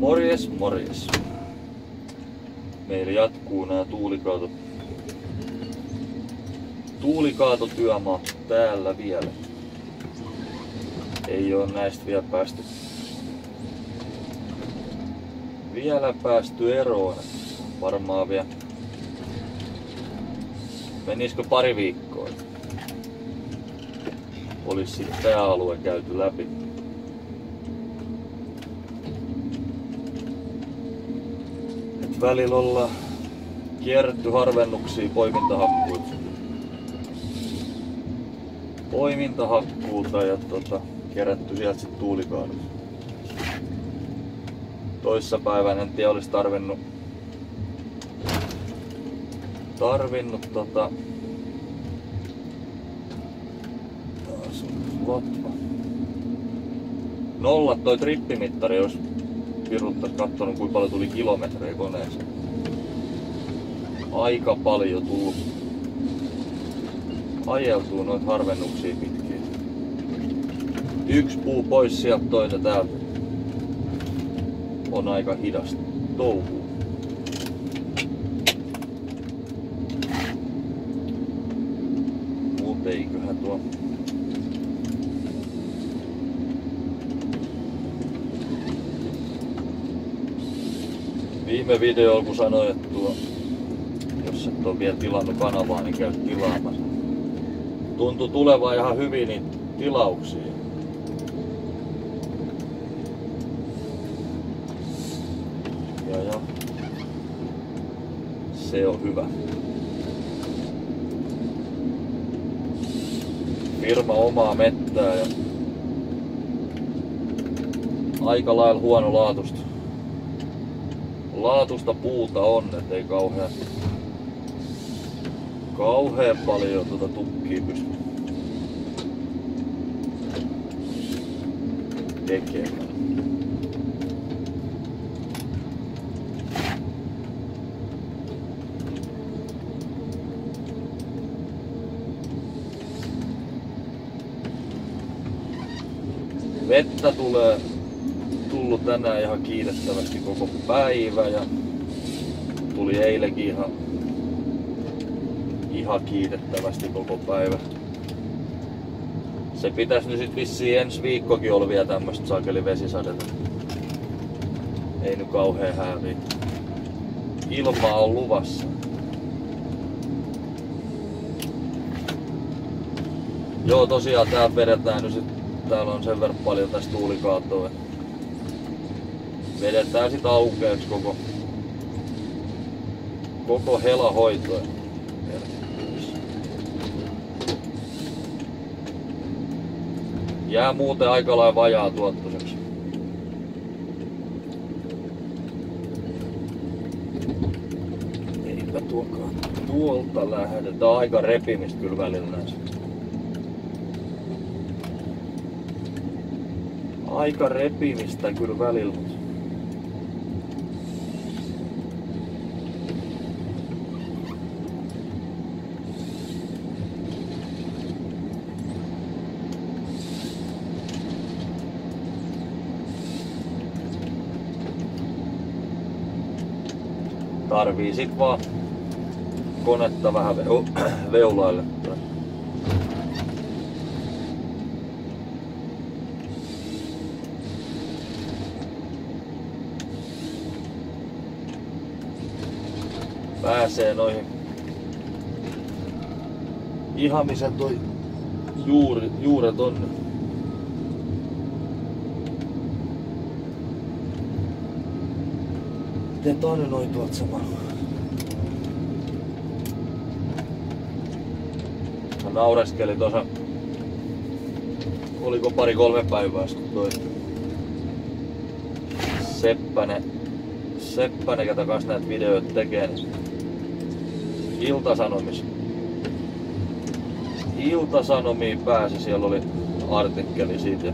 Morjes, morjes. Meillä jatkuu nämä tuulikaatot. Tuulikaatotyömaat täällä vielä. Ei ole näistä vielä päästy vielä päästy eroon. Varmaan vielä. Menisikö pari viikkoa? Olisi sitten tämä alue käyty läpi. Välillä ollaan kierretty harvennuksia poimintahakkuut. Poimintahakkuuta ja tota, kerätty sieltä sitten tuulikaadossa toissapäivänä en tiedä olisi tarvinnut tarvinnut tota latva. Nollat toi trippimittari jos piruttais kattonut kuinka paljon tuli kilometrejä koneeseen. Aika paljon tullut ajeltuu noita harvennuksia pitkin. Yksi puu pois sieltä toinen täältä on aika hidasta touhua. Mut eiköhän tuo Viime video kun sanoin, että tuo, jos et ole vielä tilannut kanavaa, niin käy tilaamassa. Tuntuu tulevan ihan hyvin niin tilauksia. Ja, ja. Se on hyvä. Firma omaa mettää ja aika lailla huono laatusta. Puuta on, ettei kauhean kauhean paljon tuota tukkia pysty tekemään. Vettä tulee tullut tänään ihan kiitettävästi koko päivä ja tuli eilenkin ihan, ihan kiitettävästi koko päivä. Se pitäisi nyt sit vissiin ensi viikkokin olla vielä tämmöstä sakeli vesisadetta. Ei nyt kauhean hääviä. Ilmaa on luvassa. Joo, tosiaan tää vedetään nyt sit, täällä on sen verran paljon tästä tuulikaatoa. Vedetään sit aukeaksi koko, koko helahoito. Jää muuten aika lailla vajaa tuottoiseksi. Eipä tuokaan tuolta lähde. Tää on aika repimistä kyllä välillä näissä. Aika repimistä kyllä välillä, mutta tarvii sit vaan konetta vähän veu- veulaille. Pääsee noihin ihamisen toi juuri, juuret on Miten toinen noin tuolta samalla? Hän naureskeli tuossa, oliko pari kolme päivää kun toi Seppänen, Seppänen, ketä kanssa näitä videoita tekee, niin Iltasanomis. Iltasanomiin pääsi, siellä oli artikkeli siitä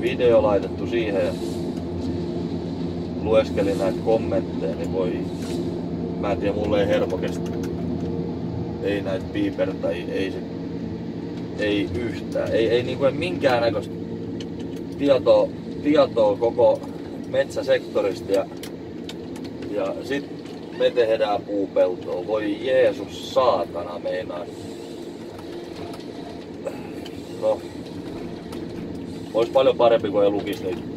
video laitettu siihen lueskelin näitä kommentteja, niin voi... Mä en tiedä, mulle ei hermo kestä. Ei näitä piipertä, ei, se... Ei yhtään. Ei, ei niinku minkäännäköistä tietoa, tietoa koko metsäsektorista ja, ja sit me tehdään puupeltoa. Voi Jeesus saatana meinaa. No, olisi paljon parempi kuin ei lukis niitä.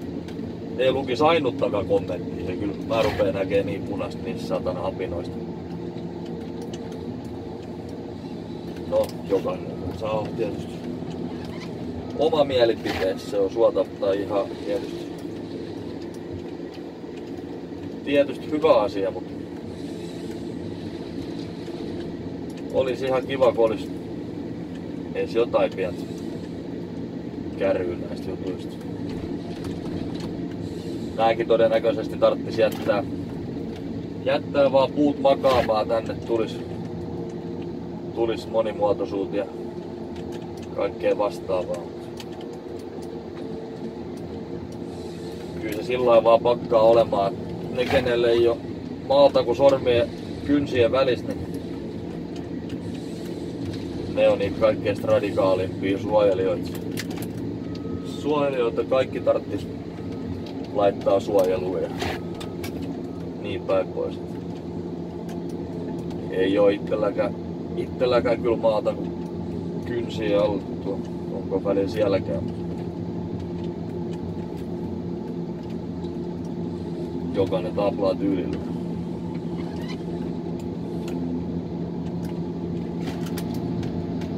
Ei lukis ainuttakaan kommenttia. Se kyllä mä rupeen näkee niin punasta niissä satana apinoista. No, jokainen saa tietysti oma mielipiteensä. Se on suotavaa ihan tietysti. Tietysti hyvä asia, mutta olisi ihan kiva, kun olisi edes jotain pientä kärryä näistä jutuista. Nämäkin todennäköisesti tarvitsisi jättää, jättää vaan puut makaamaan tänne tulis, tulis monimuotoisuutta ja kaikkea vastaavaa. Kyllä se sillä vaan pakkaa olemaan. Ne kenelle ei ole maalta kuin sormien kynsien välistä, niin ne on niitä kaikkein radikaalimpia suojelijoita. Suojelijoita kaikki tarttis laittaa suojeluun ja niin päin pois. Ei oo itselläkään, itselläkään kyllä maata kun kynsiä tuo, onko välillä sielläkään. Jokainen taplaa tyylillä.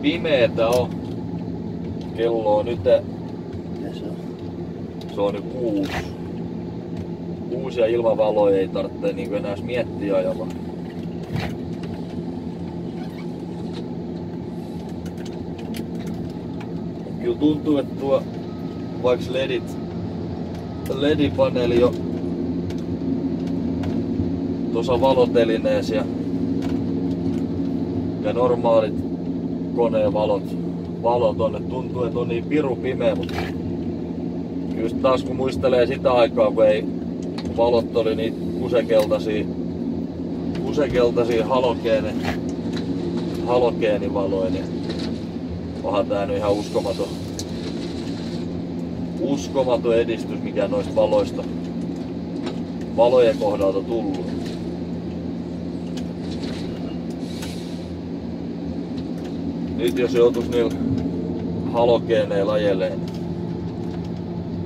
pimeetä on. Kello on nyt... Se on nyt kuusi. Kuusi ja ilmavalo ei tarvitse niin enää miettiä ajalla. Kyllä tuntuu, että tuo vaikka ledit, ledipaneeli jo tuossa valotelineessä ja, ja normaalit koneen valot, valot on, että tuntuu, että on niin piru pimeä, mutta kyllä taas kun muistelee sitä aikaa, kun ei valot oli niin kusekeltaisia, kusekeltaisia halogeene, halogeenivaloja, niin onhan tää nyt ihan uskomaton, uskomaton edistys, mikä noista valoista, valojen kohdalta tullut. nyt jos joutuis niillä halogeeneilla ajeleen,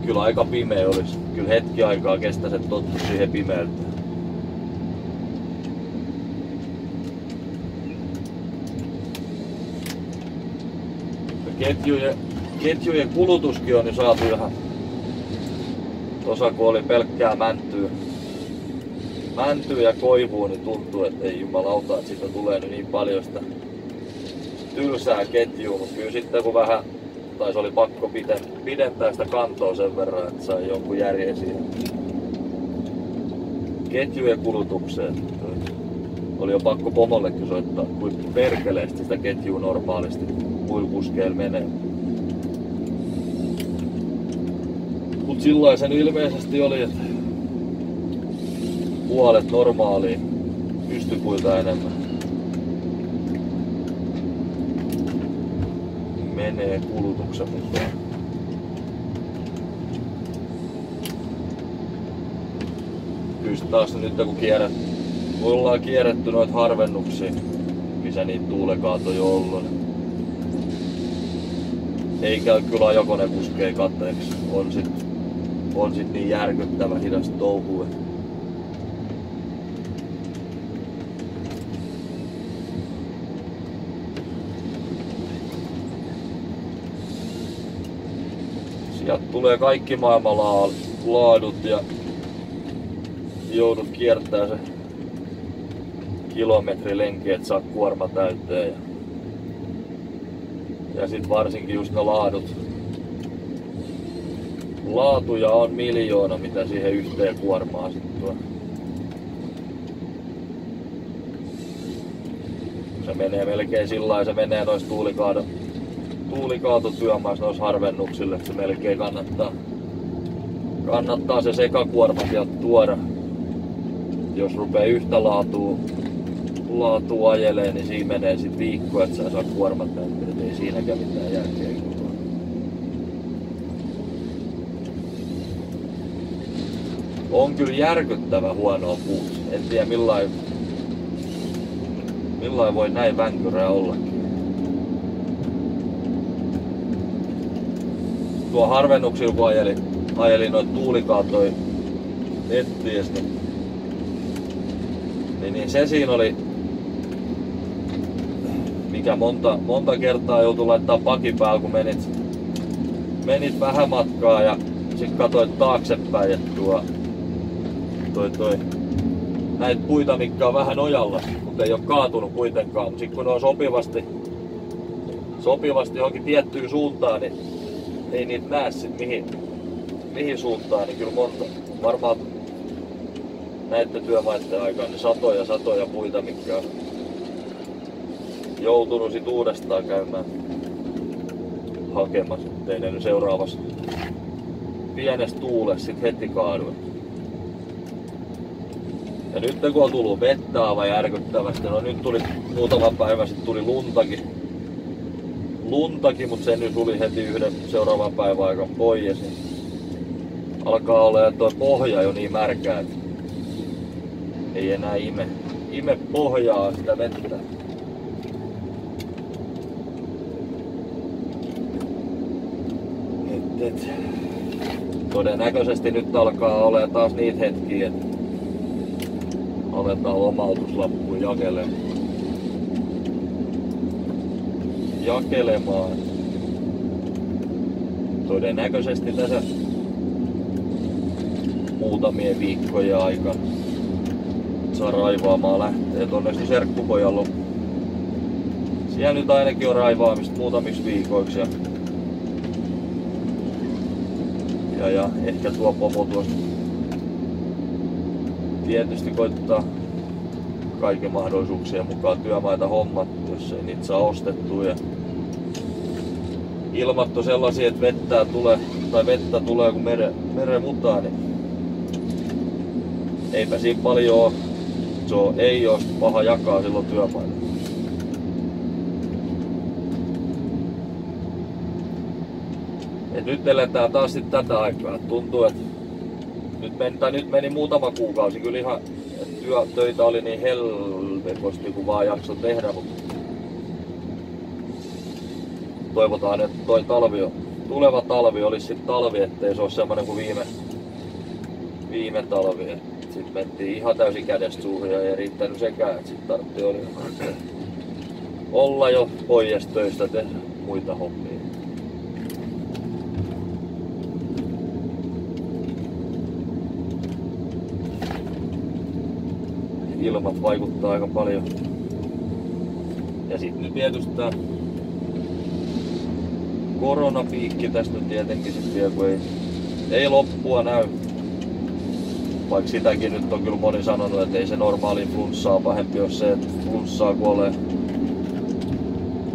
kyllä aika pimeä olisi. Kyllä hetki aikaa kestäisi, että tottu siihen pimeyteen. Ketjujen, ketjujen kulutuskin on jo saatu ihan Tuossa kun oli pelkkää mäntyä, mäntyä ja koivua, niin tuntuu, että ei jumalauta, että siitä tulee niin paljon sitä tylsää ketjua, mutta kyllä sitten kun vähän, tai se oli pakko pidentää sitä kantoa sen verran, että sai jonkun järjen siihen ketjujen kulutukseen. Oli jo pakko pomollekin soittaa, kuin perkeleesti sitä ketjua normaalisti muilla menee. Mut sillä sen ilmeisesti oli, että puolet normaaliin pystypuilta enemmän. Menee kulutuksen mukaan. Kyllä taas nyt kun kierrät, kun ollaan kierretty noita harvennuksia, missä niitä tuulekaatoja on ollut, niin ei käy kyllä ajokone puskee katteeksi. On sit, on sit niin järkyttävä hidas touhu, että Sieltä tulee kaikki maailman laadut ja joudut kiertää se kilometrilenki, että saa kuorma täyteen. Ja, ja sitten varsinkin just ne laadut. Laatuja on miljoona, mitä siihen yhteen kuormaan sitten. Se menee melkein sillä se menee noista tuulikaadon tuulikaatotyömaissa noissa harvennuksille, että se melkein kannattaa, kannattaa se sekakuorma sieltä tuoda. Jos rupeaa yhtä laatua, laatua ajelee, niin siinä menee sitten viikko, että sä saa kuormat täyteen, ei siinäkään mitään järkeä. on kyllä järkyttävä huono puut. En tiedä millain, millain voi näin vänkyrää olla. Tuo harvennuksilla kun ajeli, ajeli noit tuulikaatoi netties, niin, niin, niin se siinä oli mikä monta, monta kertaa joutui laittaa pakin päällä, kun menit, menit vähän matkaa ja sitten katsoit taaksepäin, että tuo, toi, toi, näitä puita, mikä on vähän ojalla, mutta ei ole kaatunut kuitenkaan. Mutta sitten kun ne on sopivasti, sopivasti johonkin tiettyyn suuntaan, niin ei niitä näe sit mihin, mihin suuntaan, niin kyllä monta. Varmaan näiden työmaiden aikaan niin satoja satoja puita, mitkä on joutunut sit uudestaan käymään hakemassa, ettei ne nyt seuraavassa pienessä tuulessa sit heti kaadu. Ja nyt kun on tullut vettä aivan järkyttävästi, no nyt tuli muutama päivä sitten tuli luntakin. Luntakin, mutta se nyt tuli heti yhden seuraavan päivän aikaan pois. Alkaa olla tuo pohja jo niin märkää, että ei enää ime, ime pohjaa sitä vettä. et, todennäköisesti nyt alkaa olla taas niitä hetkiä, että aletaan lomautuslappuja jakelemaan. Jakelemaan. Todennäköisesti tässä muutamien viikkojen aikana saa raivaamaan lähtee. Onneksi serkkupojalla siellä nyt ainakin on raivaamista muutamiksi viikoiksi ja ja, ja ehkä tuo pomo tuosta tietysti koittaa kaiken mahdollisuuksien mukaan työmaita hommat, jos ei niitä saa ostettua. Ja ilmat sellaisia, että vettä tulee, tai vettä tulee kun mere, mere mutaa, niin eipä siinä paljon ole. Se on, ei ole paha jakaa silloin työmailla. Et nyt eletään taas sit tätä aikaa. Tuntuu, että nyt meni, nyt meni muutama kuukausi kyllä ihan, töitä oli niin helvetosti kun vaan jakso tehdä, mutta toivotaan, että toi talvi tuleva talvi olisi sitten talvi, ettei se ole semmoinen kuin viime, viime talvi. Sitten mentiin ihan täysin kädestä suuhun ja ei riittänyt sekään, että sitten tarvitsi olla jo pois töistä tehdä muita hommia. ilmat vaikuttaa aika paljon. Ja sitten tietysti tää koronapiikki tästä tietenkin sit vielä, kun ei, ei loppua näy. Vaikka sitäkin nyt on kyllä moni sanonut, että ei se normaali flunssaa pahempi ole se, että flunssaa kuolee,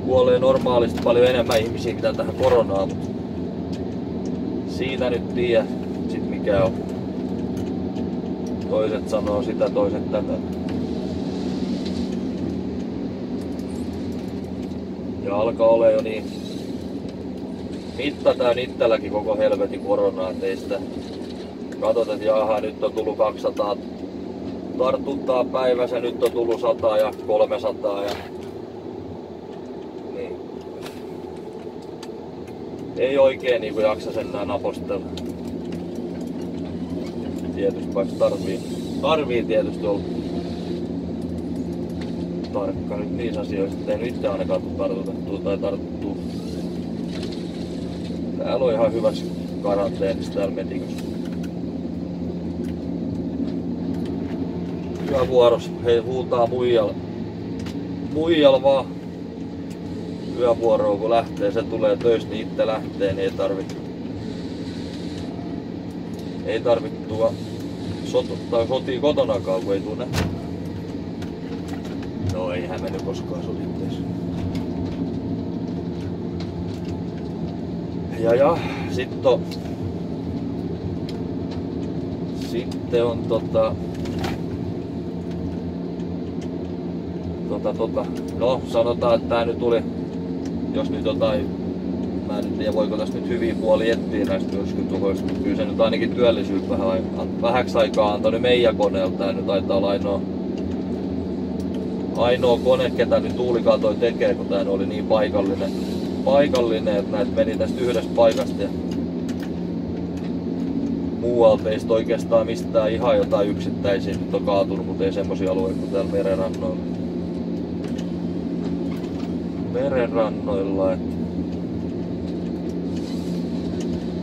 kuolee normaalisti paljon enemmän ihmisiä mitä tähän koronaan. Siitä nyt tiedä sit mikä on. Toiset sanoo sitä, toiset tätä. Ja alkaa olla jo niin mitta täynnä itselläkin koko helvetin koronaa, että ei sitä katsot, että jaha, nyt on tullut 200 tartuntaa päivässä, nyt on tullut 100 ja 300 ja niin. Ei oikein niin jaksa sen nää napostella. Tietysti vaikka tarvii, tarvii tietysti olla tarkka nyt niissä asioissa, ettei nyt ainakaan tartutettua tai tarttuu. Täällä on ihan hyvässä karanteenissa täällä metikossa. Yövuorossa he huutaa muijalla. Muijalla vaan yövuoroon kun lähtee, se tulee töistä, niin itse lähtee, niin ei tarvitse ei tarvitse tuo sot, tai sotii kotonakaan, kun ei tunne No eihän mennyt koskaan sovitteessa. Ja ja, sitten on, sitten on tota, tota, tota, no sanotaan, että tää nyt tuli, jos nyt jotain mä en tiedä voiko tästä nyt hyvin puoli etsiä näistä myrskytuhoista, mutta kyllä se nyt ainakin työllisyys vähän, vähäksi aikaa antoi meidän koneelta. Tämä nyt taitaa olla ainoa, ainoa kone, ketä nyt tuulikaan toi tekee, kun tämä oli niin paikallinen, paikallinen että näitä meni tästä yhdestä paikasta. Ja muualta ei oikeastaan mistään ihan jotain yksittäisiä nyt on kaatunut, mutta ei semmosia alueita kuin täällä merenrannoilla. Merenrannoilla. Et...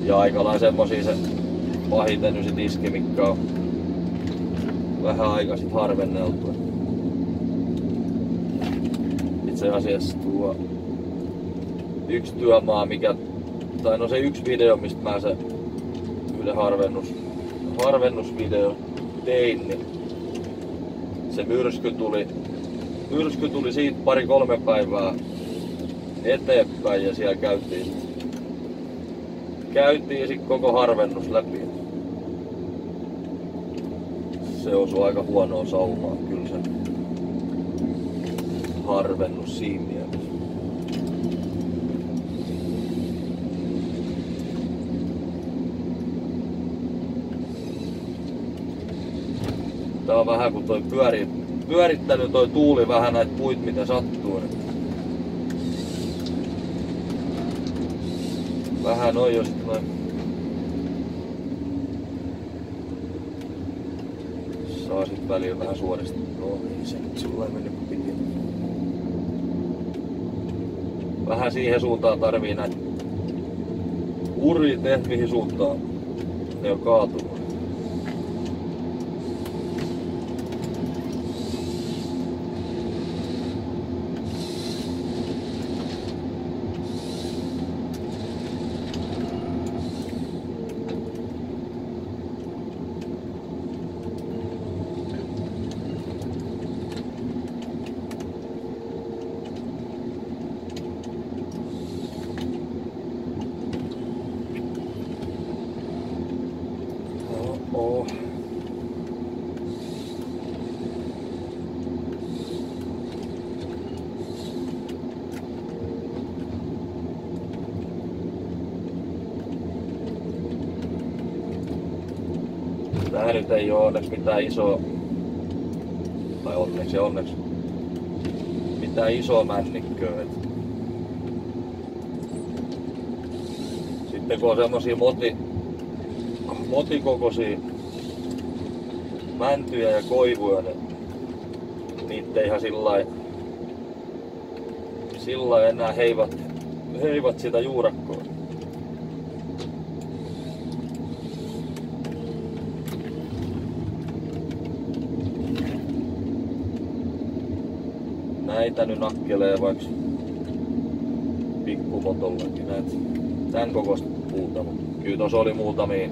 Ja aika lailla semmosia se pahiten nyt sit iski, mikä on vähän aika sit harvenneltu. Itse asiassa tuo yksi työmaa, mikä, tai no se yksi video, mistä mä se yhden harvennus, harvennusvideo tein, niin se myrsky tuli, myrsky tuli siitä pari-kolme päivää eteenpäin ja siellä käytiin, käytiin sitten koko harvennus läpi. Se osui aika huonoa saumaa kyllä se harvennus siinä mielessä. Tää on vähän kun toi pyöri, pyörittänyt toi tuuli vähän näitä puit mitä sattuu. Niin vähän on jo sit noin saa sit välillä vähän suorista. No ei se nyt sulla mennyt kun piti. Vähän siihen suuntaan tarvii näitä urit, mihin suuntaan ne on kaatunut. Nyt ei oo onneksi mitään isoa, tai onneksi onneksi, mitään isoa männikköä. Sitten kun on semmosia moti, motikokoisia mäntyjä ja koivuja, niin niitä ihan sillä sillä enää heivat, heivat sitä juurakkoa. Näitä nyt nakkelee vaikka pikkumotollakin näitä tän kokoista puuta, mutta kyllä tuossa oli muutamia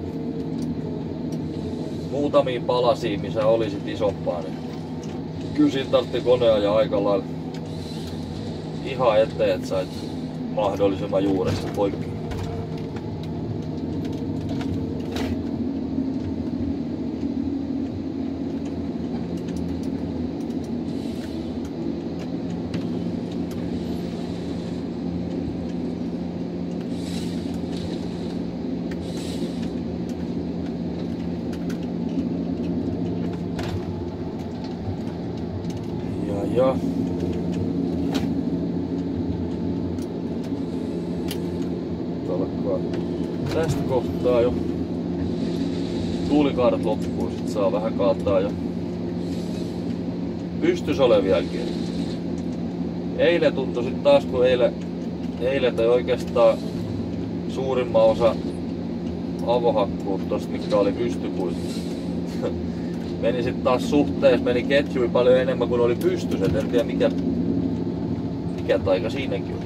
muutamiin palasiin, missä oli sit isompaa, niin kyllä siinä tartti konea ja aika lailla ihan eteen, että sait mahdollisimman juuresta poikki. Ja. Alkaa tästä kohtaa jo tuulikaaret loppuu, sit saa vähän kaataa jo pystys oleviakin. Eilen tuntui sit taas, kun eilen, eilen tai oikeastaan suurimman osa avohakkuut tosta, mikä oli pystypuista. meni sitten taas suhteessa, meni ketjui paljon enemmän kuin oli pystys, en tiedä mikä, mikä taika siinäkin oli.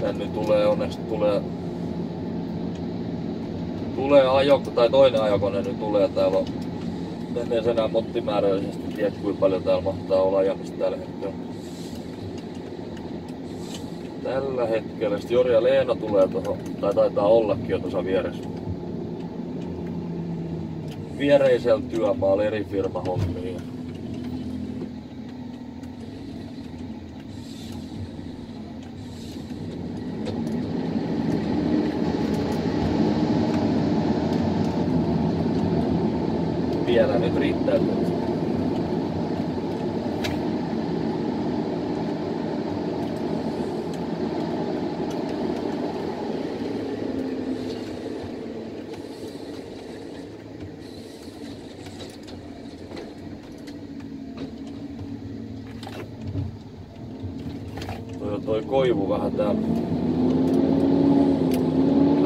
tänne tulee onneksi tulee tulee ajo, tai toinen ajokone nyt tulee, täällä on En edes enää mottimääräisesti tiedä kuinka paljon täällä mahtaa olla ajamista tällä hetkellä. Tällä hetkellä sitten Jori ja Leena tulee tuohon, tai taitaa ollakin jo tuossa vieressä. Viereisellä työmaalla eri firma hommia. Vielä nyt riittää. Toi koivu vähän täällä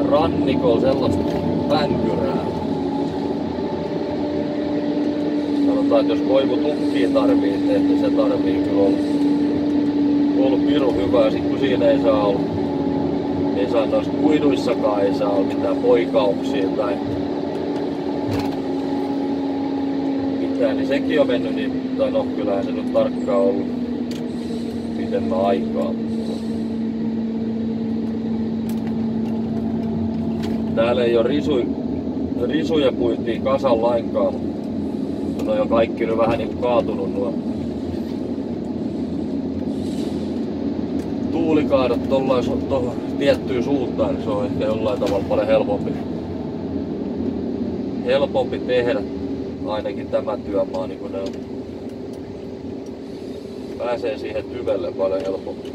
rannikolla sellaista vänkyrää. Sanotaan, että jos koivu tukkii tarvii tehdä, niin se tarvii kyllä olla, olla piru hyvä. Sitten kun siinä ei saa olla, ei saa noissa kuiduissakaan, ei saa olla mitään poikauksia tai mitään, niin sekin on mennyt niin, tai no kyllähän se nyt tarkkaan ollut pitemmän aikaa. Täällä ei ole risu, risuja puitiin kasan lainkaan. Ne on kaikki nyt vähän niinku kaatunut nuo tuulikaadot tollaan tuohon tiettyyn suuntaan, niin se on ehkä jollain tavalla paljon helpompi, helpompi tehdä ainakin tämä työmaa niin kuin ne on. Pääsee siihen tyvelle paljon helpommin.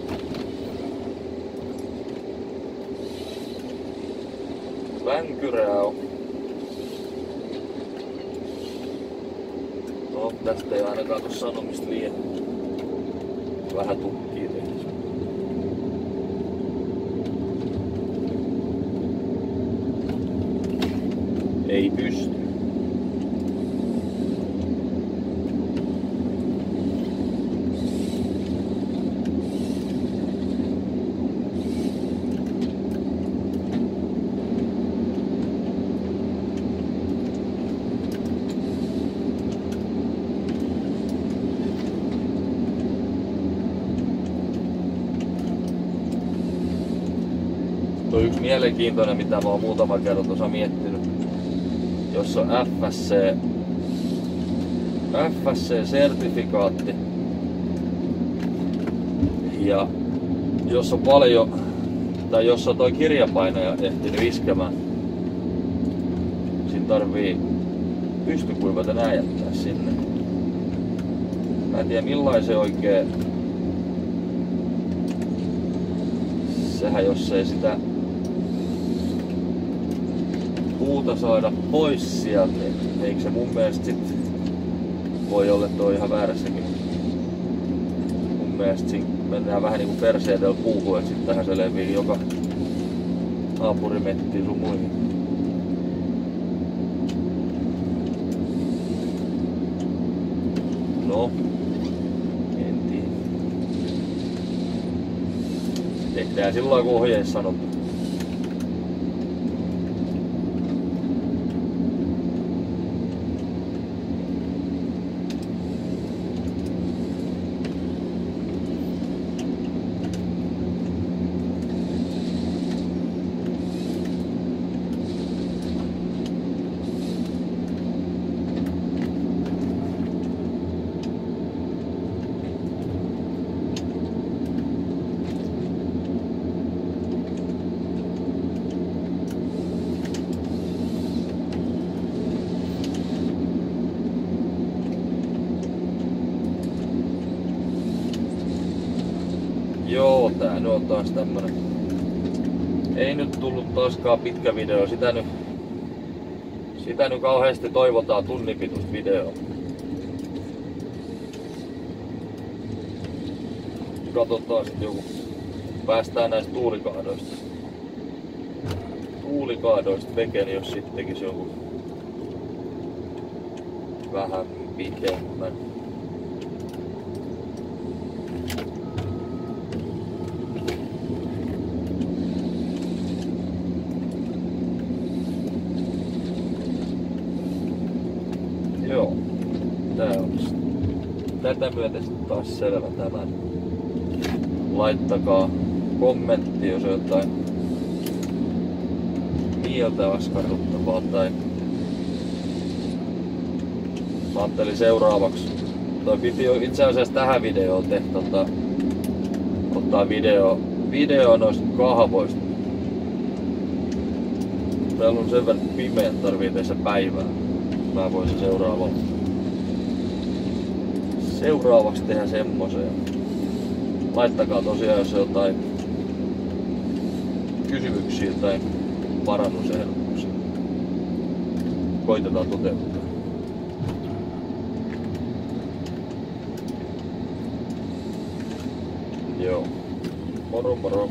Vänkyrää on. No, tästä ei ainakaan tuu sanomista liian. Vähän tukkii. Ei pysty. Tuo on yksi mielenkiintoinen, mitä mä oon muutama kerran tuossa miettinyt. Jos on FSC, FSC-sertifikaatti ja jos on paljon, tai jos on toi kirjapainaja ehtinyt iskemään, siinä tarvii pystykuivata nää jättää sinne. Mä en tiedä millaisen oikein sehän jos ei sitä puuta saada pois sieltä, eikö se mun mielestä sit voi olla, on ihan väärässäkin. Mun mielestä siinä mennään vähän niinku perseedellä puuhun, että sittenhän se levii joka naapurimettiin sun muihin. No, en tiedä. Tehdään silloin kun ohjeissa sanottu. Joo, tää nyt on taas tämmönen. Ei nyt tullut taaskaan pitkä video, sitä nyt, sitä nyt kauheasti toivotaan tunnipituista videoa. Katsotaan sitten joku, päästään näistä tuulikaadoista. Tuulikaadoista vekeni, jos sitten tekisi joku vähän pitemmän. Joo. Tätä taas selvä tämän. Laittakaa kommentti, jos on jotain mieltä askarruttavaa tai mä ajattelin seuraavaksi toi video, itse asiassa tähän videoon tehty tota, ottaa video, video noista kahvoista. Täällä on sen verran pimeä, tarvii tehdä päivää. Mä voisin seuraavaksi seuraavaksi tehdä semmoisen. Laittakaa tosiaan, jos jotain kysymyksiä tai parannusehdotuksia. Koitetaan toteuttaa. Joo. Moro moro.